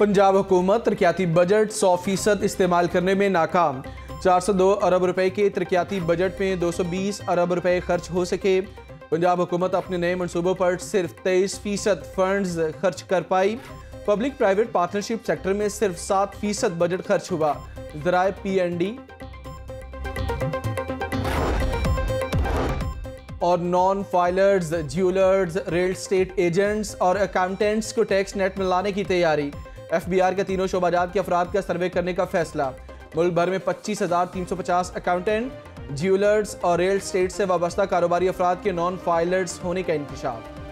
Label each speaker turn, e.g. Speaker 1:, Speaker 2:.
Speaker 1: पंजाब हुकूमत तरक्याती बजट सौ फ़ीसद इस्तेमाल करने में नाकाम। 402 अरब रुपए के तरक्याती बजट में 220 अरब रुपए खर्च हो सके। पंजाब हुकूमत अपने नए मनसूबों पर सिर्फ़ तेईस फ़ीसद फंड खर्च कर पाई। पब्लिक प्राइवेट पार्टनरशिप सेक्टर में सिर्फ़ सात फ़ीसद बजट खर्च हुआ। जराए पी एन डी और non filers jewellers real estate agents और अकाउंटेंट्स को टैक्स नेट में लाने की तैयारी। एफ़ बी आर के तीनों शोबाजात के अफराद का सर्वे करने का फैसला। मुल्क भर में पच्चीस हज़ार तीन सौ पचास अकाउंटेंट ज्वेलर्स और रियल स्टेट से वाबस्ता कारोबारी अफराद के नॉन फाइलर्स होने का इंकशाफ